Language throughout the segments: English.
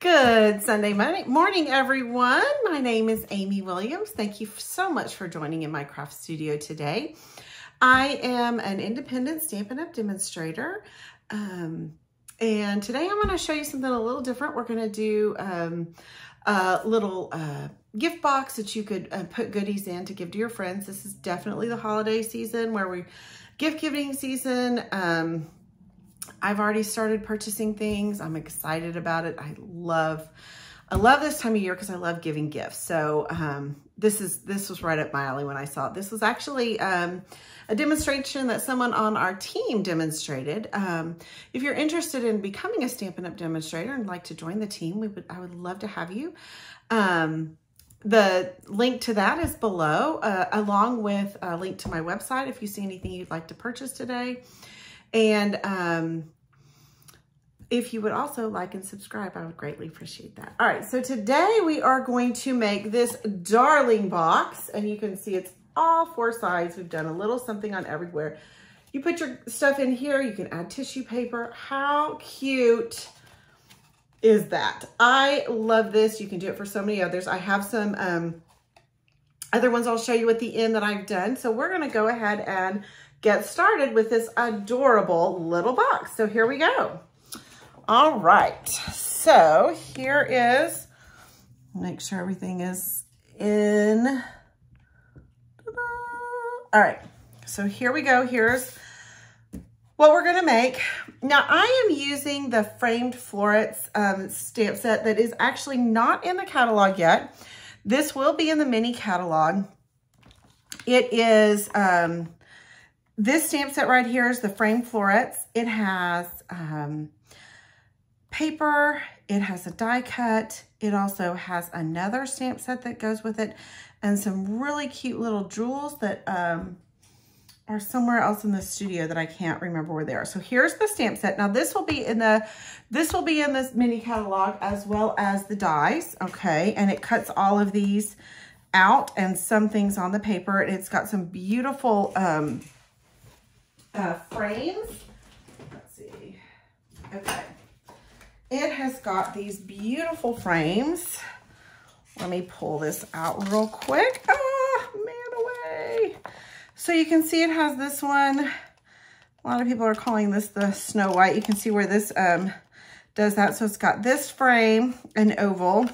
Good Sunday morning, everyone. My name is Amy Williams. Thank you so much for joining in my craft studio today. I am an independent Stampin' Up! demonstrator. Um, and today I'm going to show you something a little different. We're going to do um, a little uh, gift box that you could uh, put goodies in to give to your friends. This is definitely the holiday season where we gift giving season. Um, I've already started purchasing things. I'm excited about it. I love, I love this time of year because I love giving gifts. So um, this is this was right up my alley when I saw it. This was actually um, a demonstration that someone on our team demonstrated. Um, if you're interested in becoming a Stampin' Up! demonstrator and like to join the team, we would I would love to have you. Um, the link to that is below, uh, along with a link to my website if you see anything you'd like to purchase today. And um, if you would also like and subscribe, I would greatly appreciate that. All right, so today we are going to make this darling box, and you can see it's all four sides. We've done a little something on everywhere. You put your stuff in here, you can add tissue paper. How cute is that? I love this. You can do it for so many others. I have some um, other ones I'll show you at the end that I've done. So we're gonna go ahead and get started with this adorable little box. So here we go. All right, so here is, make sure everything is in. All right, so here we go. Here's what we're gonna make. Now I am using the framed florets um, stamp set that is actually not in the catalog yet. This will be in the mini catalog. It is um, this stamp set right here is the frame florets. It has um, paper, it has a die cut, it also has another stamp set that goes with it, and some really cute little jewels that um, are somewhere else in the studio that I can't remember where they are. So here's the stamp set. Now this will be in the, this will be in this mini catalog as well as the dies, okay? And it cuts all of these out and some things on the paper. And it's got some beautiful um, uh, frames. Let's see. Okay. It has got these beautiful frames. Let me pull this out real quick. Oh, man away. So you can see it has this one. A lot of people are calling this the Snow White. You can see where this um, does that. So it's got this frame, an oval,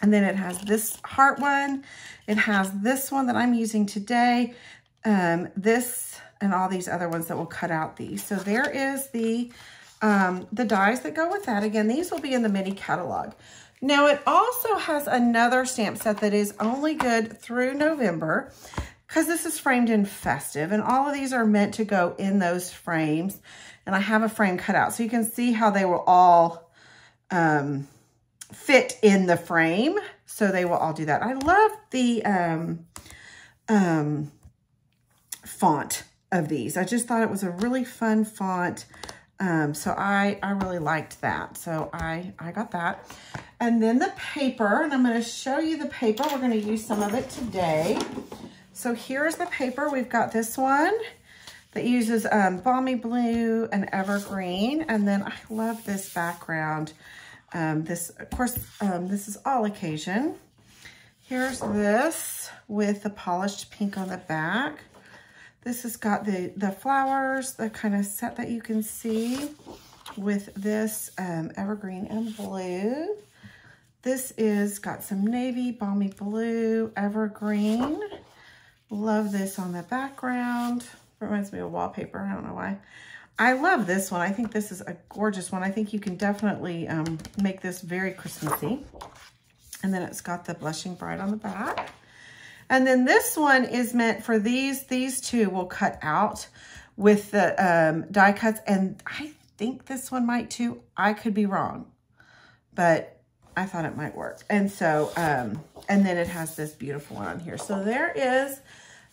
and then it has this heart one. It has this one that I'm using today, um, this and all these other ones that will cut out these. So there is the, um, the dies that go with that. Again, these will be in the mini catalog. Now it also has another stamp set that is only good through November because this is framed in festive and all of these are meant to go in those frames. And I have a frame cut out so you can see how they will all um, fit in the frame. So they will all do that. I love the um, um, font of these. I just thought it was a really fun font. Um, so I, I really liked that. So I, I got that. And then the paper, and I'm going to show you the paper. We're going to use some of it today. So here's the paper. We've got this one that uses um, Balmy Blue and Evergreen. And then I love this background. Um, this, of course, um, this is all occasion. Here's this with the polished pink on the back. This has got the, the flowers, the kind of set that you can see with this um, evergreen and blue. This is got some navy, balmy blue, evergreen. Love this on the background. Reminds me of wallpaper. I don't know why. I love this one. I think this is a gorgeous one. I think you can definitely um, make this very Christmassy. And then it's got the Blushing Bride on the back. And then this one is meant for these. These two will cut out with the um, die cuts. And I think this one might too. I could be wrong, but I thought it might work. And so, um, and then it has this beautiful one on here. So there is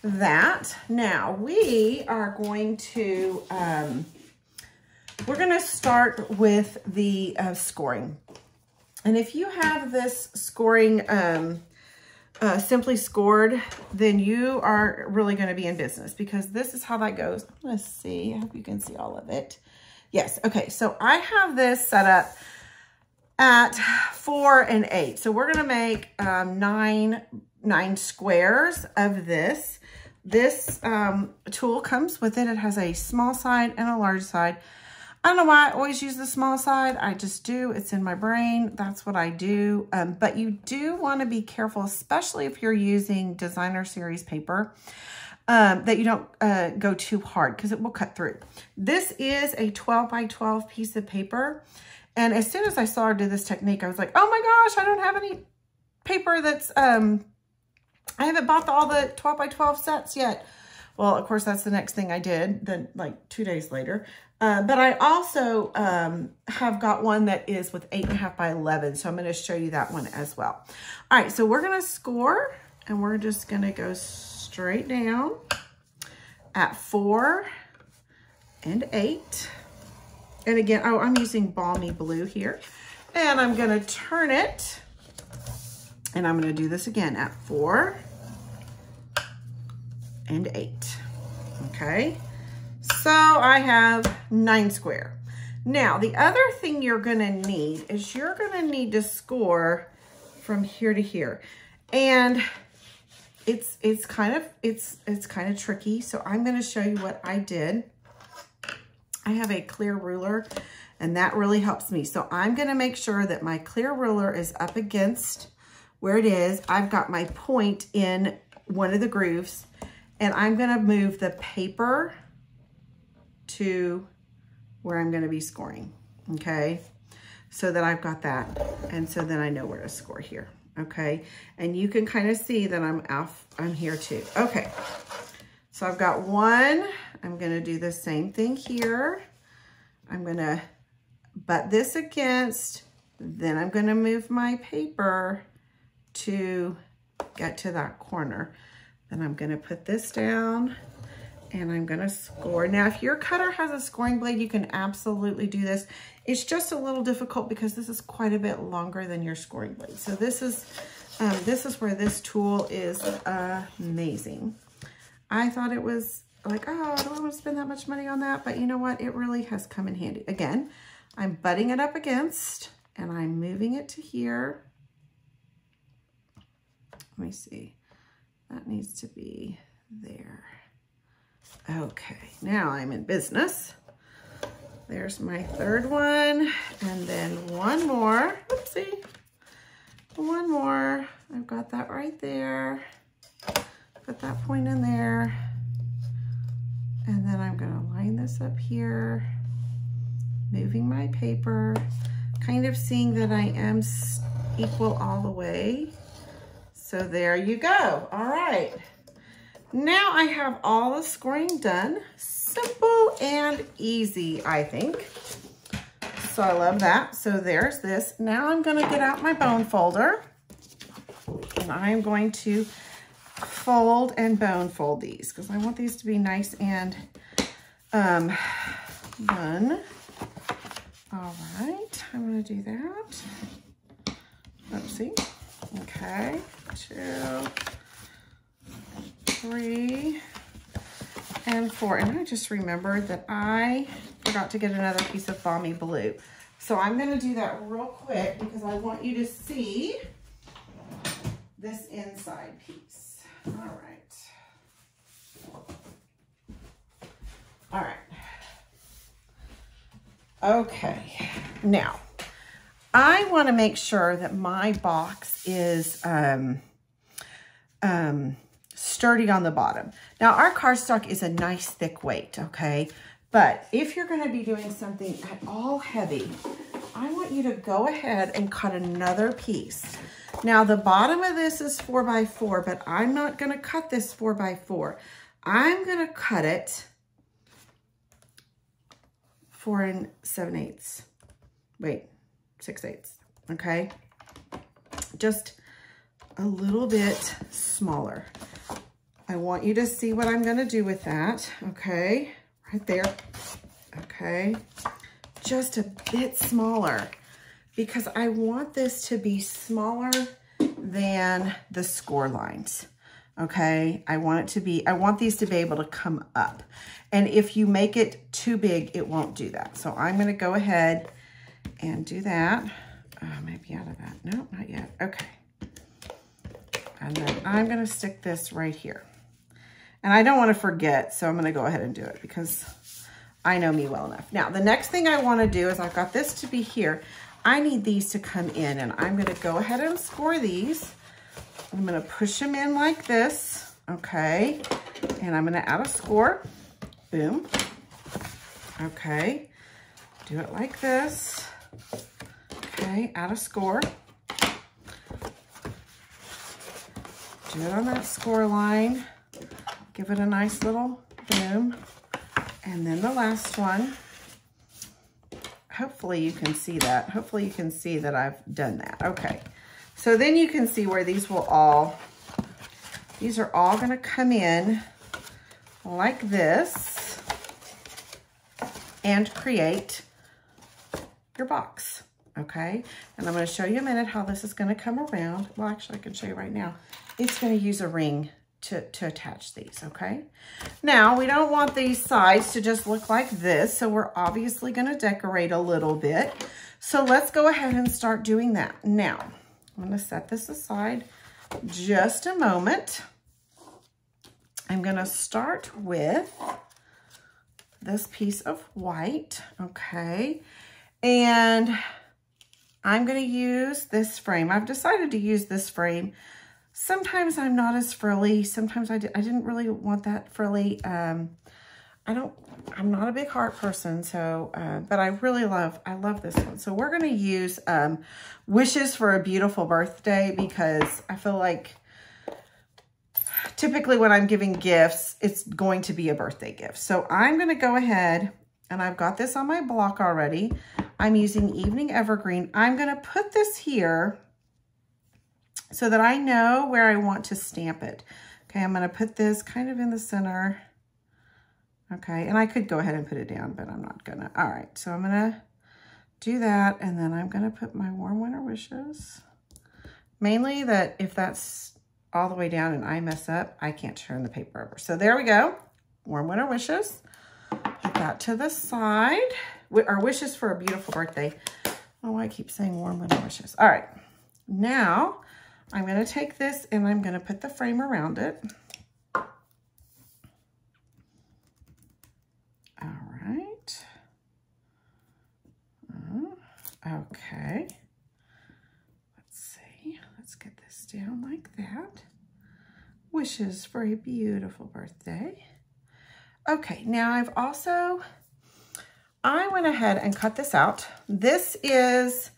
that. Now we are going to, um, we're going to start with the uh, scoring. And if you have this scoring um, uh, Simply Scored, then you are really going to be in business because this is how that goes. Let's see. I hope you can see all of it. Yes. Okay. So I have this set up at four and eight. So we're gonna make um, nine, nine squares of this. This um, tool comes with it. It has a small side and a large side. I don't know why I always use the small side. I just do. It's in my brain. That's what I do. Um, but you do want to be careful, especially if you're using designer series paper, um, that you don't uh, go too hard because it will cut through. This is a 12 by 12 piece of paper. And as soon as I saw her do this technique, I was like, oh my gosh, I don't have any paper that's, um, I haven't bought all the 12 by 12 sets yet. Well, of course, that's the next thing I did, then like two days later. Uh, but I also um, have got one that is with eight and a half by 11. So I'm going to show you that one as well. All right, so we're going to score and we're just going to go straight down at four and eight. And again, oh, I'm using Balmy Blue here. And I'm going to turn it. And I'm going to do this again at four and eight. Okay. So I have nine square. Now, the other thing you're to need is you're to need to score from here to here. And it's it's kind of it's it's kind of tricky. So I'm going to show you what I did. I have a clear ruler and that really helps me. So I'm going to make sure that my clear ruler is up against where it is. I've got my point in one of the grooves and I'm going to move the paper to where I'm going to be scoring. Okay. So that I've got that. And so then I know where to score here. Okay. And you can kind of see that I'm off, I'm here too. Okay. So I've got one. I'm going to do the same thing here. I'm going to butt this against, then I'm going to move my paper to get to that corner. Then I'm going to put this down and I'm going to score. Now, if your cutter has a scoring blade, you can absolutely do this. It's just a little difficult because this is quite a bit longer than your scoring blade. So this is, um, this is where this tool is amazing. I thought it was like, oh, I don't want to spend that much money on that. But you know what? It really has come in handy. Again, I'm butting it up against and I'm moving it to here. Let me see. That needs to be there. Okay, now I'm in business. There's my third one, and then one more. Oopsie. One more. I've got that right there. Put that point in there. And then I'm gonna line this up here, moving my paper, kind of seeing that I am equal all the way. So there you go. All right. Now I have all the scoring done. Simple and easy, I think. So I love that. So there's this. Now I'm going to get out my bone folder. And I'm going to fold and bone fold these because I want these to be nice and um, done. All right, I'm to do that. Oopsie. Okay, two, three, and four. And I just remembered that I forgot to get another piece of Balmy Blue. So I'm to do that real quick because I want you to see this inside piece. All right. All right. Okay. Now, I want to make sure that my box is um, um, sturdy on the bottom. Now, our cardstock is a nice thick weight, okay? But if you're going to be doing something at all heavy, I want you to go ahead and cut another piece. Now, the bottom of this is 4 by 4 but I'm not going to cut this 4 by 4 I'm going to cut it 4 and 7 eighths. Wait, 6 eighths, okay? Just a little bit smaller. I want you to see what I'm gonna do with that, okay? Right there, okay? Just a bit smaller because I want this to be smaller than the score lines, okay? I want it to be, I want these to be able to come up. And if you make it too big, it won't do that. So I'm gonna go ahead and do that. uh, maybe out of that. No, not yet. Okay. And then I'm going to stick this right here. And I don't want to forget, so I'm going to go ahead and do it because I know me well enough. Now, the next thing I want to do is I've got this to be here. I need these to come in, and I'm going to go ahead and score these. I'm going to push them in like this, okay? And I'm going to add a score. Boom. Okay. Do it like this. Okay, add a score. Do it on that score line. Give it a nice little boom. And then the last one. Hopefully you can see that. Hopefully you can see that I've done that. Okay. So then you can see where these will all, these are all going to come in like this and create your box okay? And I'm gonna show you a minute how this is gonna come around. Well, actually, I can show you right now. It's gonna use a ring to, to attach these, okay? Now, we don't want these sides to just look like this, so we're obviously gonna decorate a little bit. So let's go ahead and start doing that. Now, I'm gonna set this aside just a moment. I'm gonna start with this piece of white, okay? And I'm going to use this frame. I've decided to use this frame. Sometimes I'm not as frilly. Sometimes I, di I didn't really want that frilly. Um, I don't, I'm not a big heart person, so, uh, but I really love, I love this one. So we're going to use um, Wishes for a Beautiful Birthday because I feel like typically when I'm giving gifts, it's going to be a birthday gift. So I'm going to go ahead and I've got this on my block already. I'm using Evening Evergreen. I'm going to put this here so that I know where I want to stamp it. Okay, I'm going to put this kind of in the center. Okay, and I could go ahead and put it down, but I'm not going to. All right, so I'm going to do that, and then I'm going to put my Warm Winter Wishes. Mainly that if that's all the way down and I mess up, I can't turn the paper over. So there we go. Warm Winter Wishes. Put that to the side. Our wishes for a beautiful birthday. Oh, I keep saying warm winter wishes. All right. Now, I'm going to take this and I'm going to put the frame around it. All right. Uh, okay. Let's see. Let's get this down like that. Wishes for a beautiful birthday. Okay, now I've also, I went ahead and cut this out. This is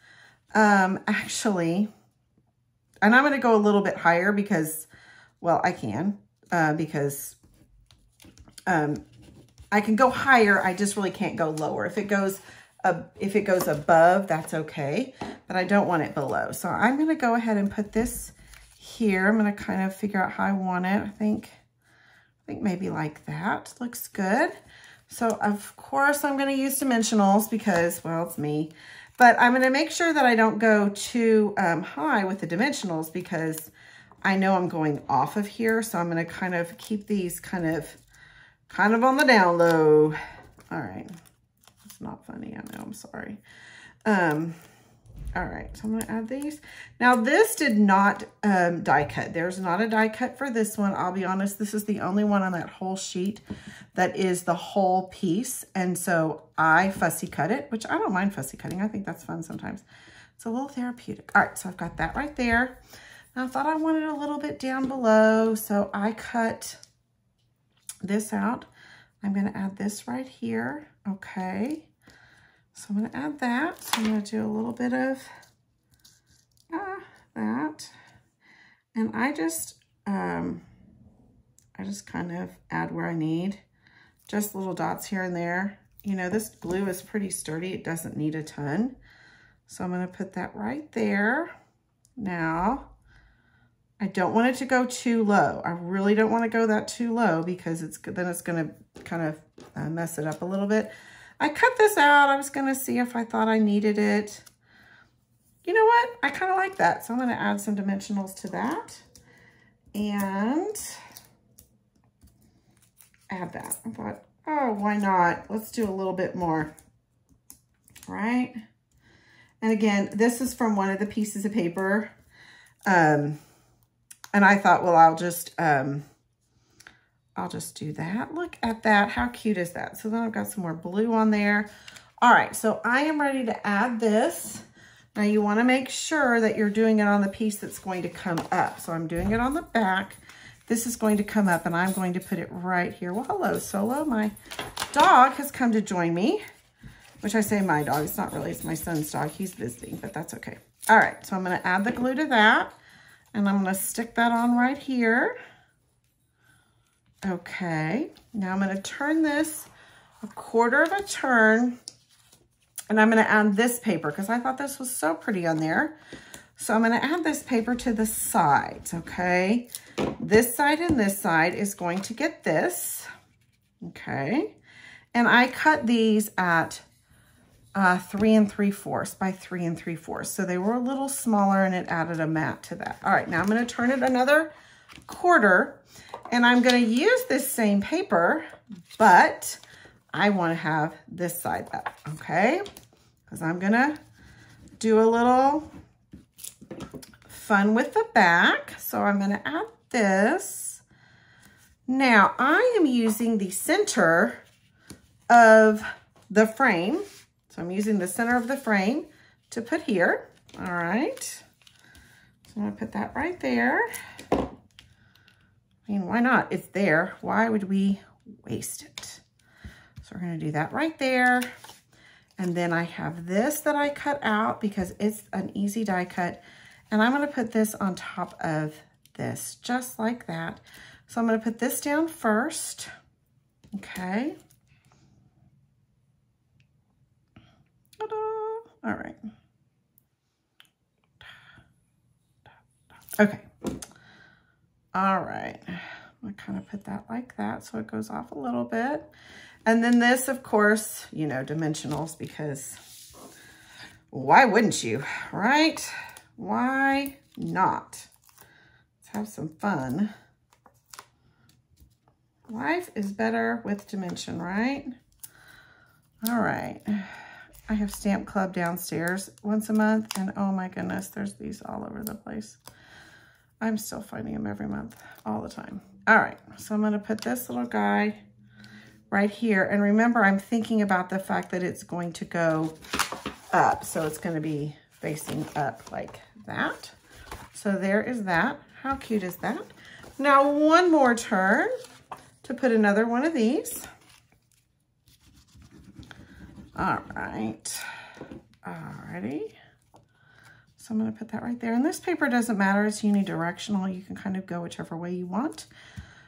um, actually, and I'm going to go a little bit higher because, well, I can, uh, because um, I can go higher. I just really can't go lower. If it goes, uh, if it goes above, that's okay, but I don't want it below. So I'm going to go ahead and put this here. I'm going to kind of figure out how I want it. I think I think maybe like that. Looks good. So of course I'm going to use dimensionals because, well, it's me. But I'm going to make sure that I don't go too um, high with the dimensionals because I know I'm going off of here. So I'm going to kind of keep these kind of, kind of on the down low. All right. It's not funny. I know. I'm sorry. Um, all right, so I'm gonna add these. Now this did not um, die cut. There's not a die cut for this one. I'll be honest, this is the only one on that whole sheet that is the whole piece. And so I fussy cut it, which I don't mind fussy cutting. I think that's fun sometimes. It's a little therapeutic. All right, so I've got that right there. I thought I wanted a little bit down below, so I cut this out. I'm gonna add this right here, okay. So I'm going to add that. So I'm going to do a little bit of uh, that. And I just, um, I just kind of add where I need. Just little dots here and there. You know, this glue is pretty sturdy. It doesn't need a ton. So I'm going to put that right there. Now, I don't want it to go too low. I really don't want to go that too low because it's then it's going to kind of uh, mess it up a little bit. I cut this out. I was going to see if I thought I needed it. You know what? I kind of like that. So I'm going to add some dimensionals to that. And add that. I thought, oh, why not? Let's do a little bit more. Right? And again, this is from one of the pieces of paper. Um, and I thought, well, I'll just, um, I'll just do that. Look at that. How cute is that? So then I've got some more blue on there. All right, so I am ready to add this. Now you wanna make sure that you're doing it on the piece that's going to come up. So I'm doing it on the back. This is going to come up and I'm going to put it right here. Well, hello, Solo. My dog has come to join me, which I say my dog. It's not really, it's my son's dog. He's visiting, but that's okay. All right, so I'm gonna add the glue to that and I'm gonna stick that on right here. Okay, now I'm gonna turn this a quarter of a turn and I'm gonna add this paper because I thought this was so pretty on there. So I'm gonna add this paper to the sides, okay? This side and this side is going to get this, okay? And I cut these at uh, three and three fourths by three and three fourths. So they were a little smaller and it added a mat to that. All right, now I'm gonna turn it another quarter and I'm gonna use this same paper, but I wanna have this side up, okay? Because I'm gonna do a little fun with the back. So I'm gonna add this. Now I am using the center of the frame. So I'm using the center of the frame to put here. All right. So I'm gonna put that right there. Mean, why not? It's there. Why would we waste it? So we're gonna do that right there. And then I have this that I cut out because it's an easy die cut. And I'm gonna put this on top of this, just like that. So I'm gonna put this down first, okay? All right. Okay. All right. I kind of put that like that so it goes off a little bit. And then this, of course, you know, dimensionals because why wouldn't you, right? Why not? Let's have some fun. Life is better with dimension, right? All right. I have Stamp Club downstairs once a month, and oh my goodness, there's these all over the place. I'm still finding them every month, all the time. All right, so I'm gonna put this little guy right here. And remember, I'm thinking about the fact that it's going to go up. So it's gonna be facing up like that. So there is that. How cute is that? Now one more turn to put another one of these. All right. Alrighty. So I'm going to put that right there. And this paper doesn't matter. It's unidirectional. You can kind of go whichever way you want.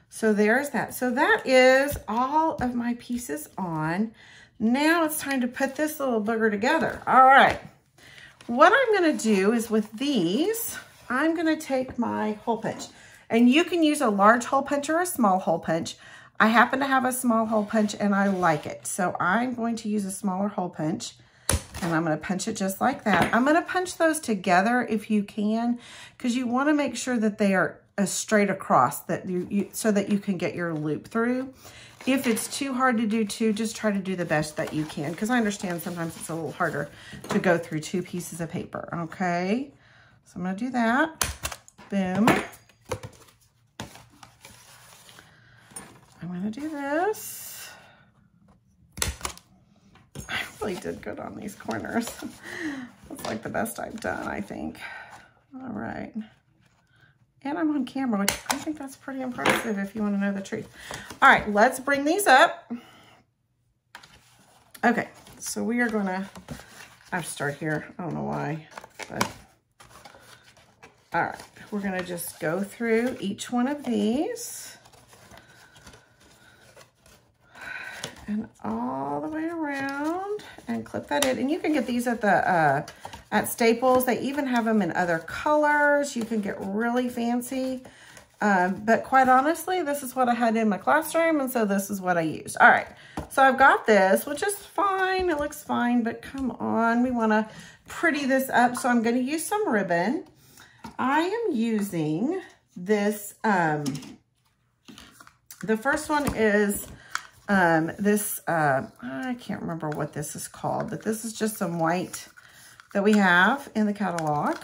So there's that. So that is all of my pieces on. Now it's time to put this little booger together. All right. What I'm going to do is with these, I'm going to take my hole punch. And you can use a large hole punch or a small hole punch. I happen to have a small hole punch and I like it. So I'm going to use a smaller hole punch and I'm going to punch it just like that. I'm going to punch those together if you can because you want to make sure that they are a straight across that you, you, so that you can get your loop through. If it's too hard to do two, just try to do the best that you can because I understand sometimes it's a little harder to go through two pieces of paper, okay? So I'm going to do that. Boom. I'm going to do this. I did good on these corners. That's like the best I've done, I think. All right. And I'm on camera, which I think that's pretty impressive if you want to know the truth. All right, let's bring these up. Okay, so we are going to, I have to start here. I don't know why, but all right. We're going to just go through each one of these. and all the way around and clip that in. And you can get these at the uh, at Staples. They even have them in other colors. You can get really fancy. Um, but quite honestly, this is what I had in my classroom, and so this is what I used. All right, so I've got this, which is fine. It looks fine, but come on, we want to pretty this up, so I'm going to use some ribbon. I am using this, um, the first one is um, this, uh, I can't remember what this is called, but this is just some white that we have in the catalog.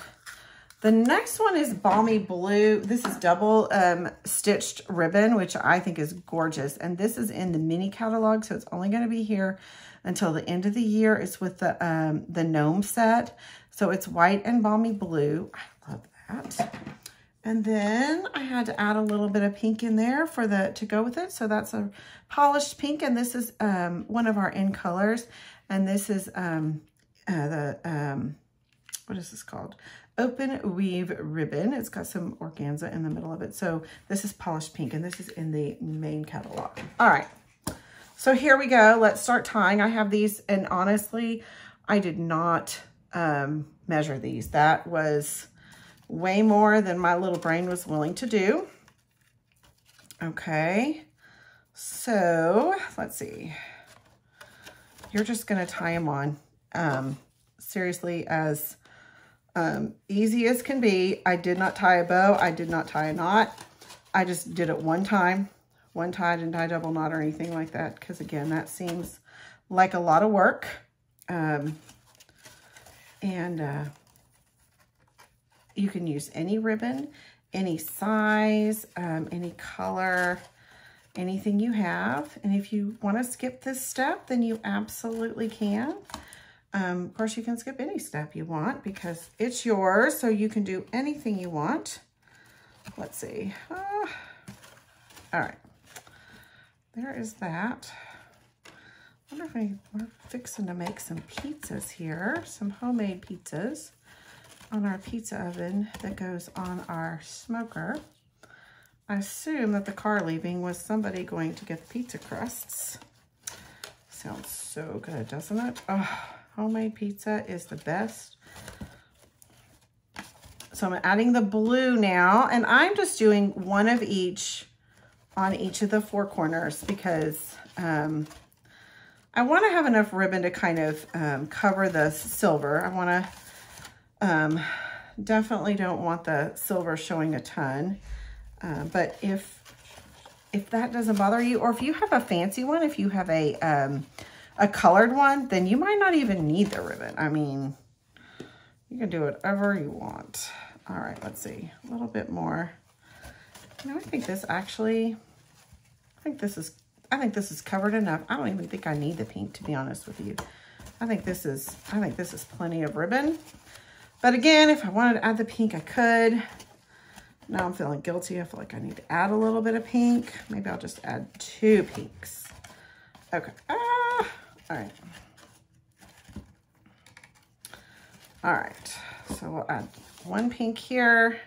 The next one is Balmy Blue. This is double um, stitched ribbon, which I think is gorgeous. And this is in the mini catalog, so it's only going to be here until the end of the year. It's with the, um, the gnome set. So it's white and balmy blue. I love that. And then I had to add a little bit of pink in there for the to go with it. So that's a polished pink, and this is um, one of our in colors. And this is um, uh, the, um, what is this called? Open Weave Ribbon. It's got some organza in the middle of it. So this is polished pink, and this is in the main catalog. All right. So here we go. Let's start tying. I have these, and honestly, I did not um, measure these. That was way more than my little brain was willing to do. Okay, so let's see. You're just to tie them on. Um, seriously, as um, easy as can be. I did not tie a bow. I did not tie a knot. I just did it one time. One tie, didn't tie double knot or anything like that. Because again, that seems like a lot of work. Um, and uh, you can use any ribbon, any size, um, any color, anything you have. And if you want to skip this step, then you absolutely can. Um, of course, you can skip any step you want because it's yours, so you can do anything you want. Let's see. Uh, all right. There is that. I wonder if we're fixing to make some pizzas here, some homemade pizzas on our pizza oven that goes on our smoker. I assume that the car leaving was somebody going to get the pizza crusts. Sounds so good, doesn't it? Oh, homemade pizza is the best. So I'm adding the blue now, and I'm just doing one of each on each of the four corners because um, I want to have enough ribbon to kind of um, cover the silver. I want to um, definitely don't want the silver showing a ton. Uh, but if if that doesn't bother you, or if you have a fancy one, if you have a um, a colored one, then you might not even need the ribbon. I mean, you can do whatever you want. All right, let's see, a little bit more. You know, I think this actually, I think this is, I think this is covered enough. I don't even think I need the pink, to be honest with you. I think this is, I think this is plenty of ribbon. But again, if I wanted to add the pink, I could. Now I'm feeling guilty. I feel like I need to add a little bit of pink. Maybe I'll just add two pinks. Okay. Ah, all right. All right. So we'll add one pink here.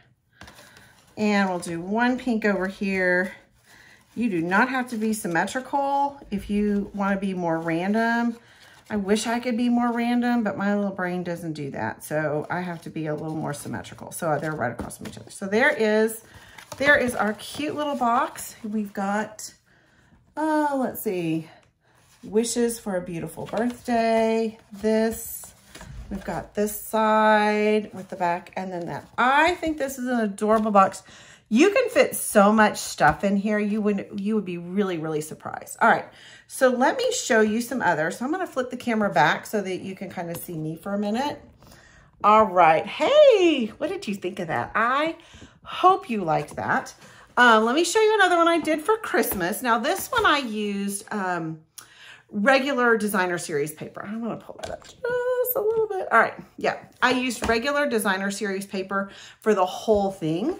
And we'll do one pink over here. You do not have to be symmetrical if you want to be more random. I wish I could be more random, but my little brain doesn't do that. So I have to be a little more symmetrical. So uh, they're right across from each other. So there is, there is our cute little box. We've got, oh, let's see, wishes for a beautiful birthday. This, we've got this side with the back and then that. I think this is an adorable box. You can fit so much stuff in here. You would, you would be really, really surprised. All right. So let me show you some others. So I'm going to flip the camera back so that you can kind of see me for a minute. All right. Hey, what did you think of that? I hope you liked that. Um, let me show you another one I did for Christmas. Now this one I used um, regular designer series paper. I'm to pull that up just a little bit. All right. Yeah. I used regular designer series paper for the whole thing.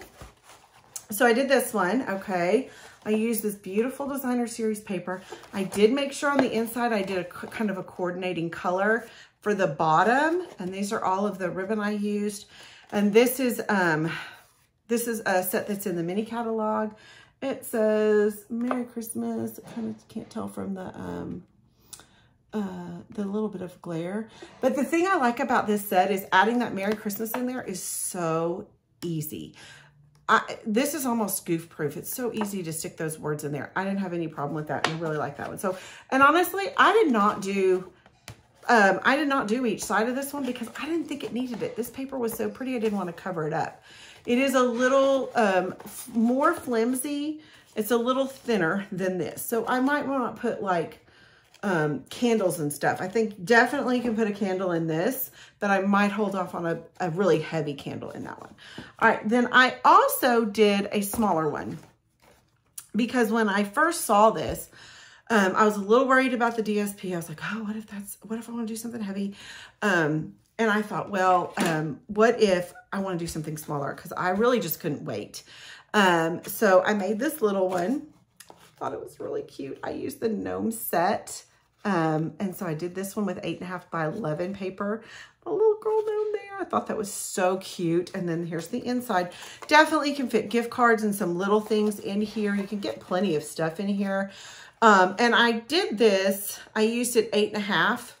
So I did this one, okay. I used this beautiful designer series paper. I did make sure on the inside I did a kind of a coordinating color for the bottom. And these are all of the ribbon I used. And this is um, this is a set that's in the mini catalog. It says Merry Christmas. I kind of can't tell from the um, uh, the little bit of glare. But the thing I like about this set is adding that Merry Christmas in there is so easy. I, this is almost goof proof. It's so easy to stick those words in there. I didn't have any problem with that. And I really like that one. So, and honestly, I did not do, um, I did not do each side of this one because I didn't think it needed it. This paper was so pretty. I didn't want to cover it up. It is a little um, more flimsy. It's a little thinner than this. So I might want to put like um, candles and stuff. I think definitely you can put a candle in this, but I might hold off on a, a really heavy candle in that one. All right, then I also did a smaller one because when I first saw this, um, I was a little worried about the DSP. I was like, oh, what if that's, what if I want to do something heavy? Um, and I thought, well, um, what if I want to do something smaller? Because I really just couldn't wait. Um, so I made this little one. Thought it was really cute. I used the gnome set. Um, and so I did this one with eight and a half by 11 paper. A little girl gnome there. I thought that was so cute. And then here's the inside. Definitely can fit gift cards and some little things in here. You can get plenty of stuff in here. Um, and I did this, I used it eight and a half.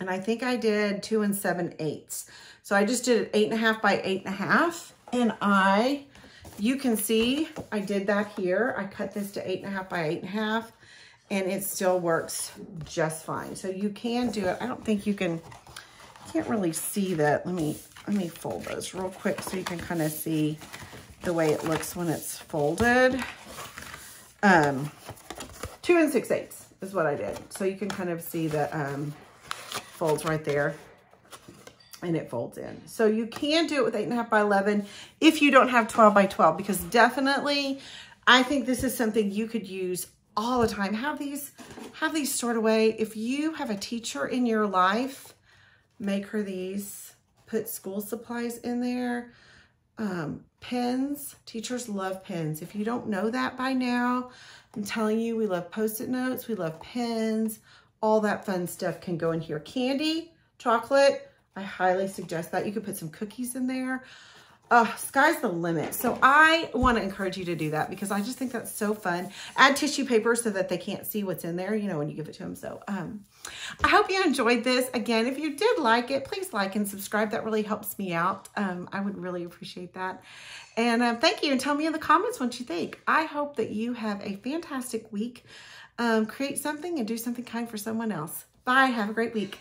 And I think I did two and seven eighths. So I just did it eight and a half by eight and a half. And I, you can see, I did that here. I cut this to eight and a half by eight and a half and it still works just fine. So you can do it. I don't think you can, can't really see that. Let me, let me fold those real quick so you can kind of see the way it looks when it's folded. Um, two and six eighths is what I did. So you can kind of see the um, folds right there and it folds in. So you can do it with eight and a half by 11 if you don't have 12 by 12, because definitely I think this is something you could use all the time. Have these, have these stored away. If you have a teacher in your life, make her these, put school supplies in there. Um, pens, teachers love pens. If you don't know that by now, I'm telling you, we love post-it notes, we love pens, all that fun stuff can go in here. Candy, chocolate, I highly suggest that. You could put some cookies in there uh, sky's the limit. So I want to encourage you to do that because I just think that's so fun. Add tissue paper so that they can't see what's in there, you know, when you give it to them. So um, I hope you enjoyed this. Again, if you did like it, please like and subscribe. That really helps me out. Um, I would really appreciate that. And uh, thank you and tell me in the comments what you think. I hope that you have a fantastic week. Um, create something and do something kind for someone else. Bye. Have a great week.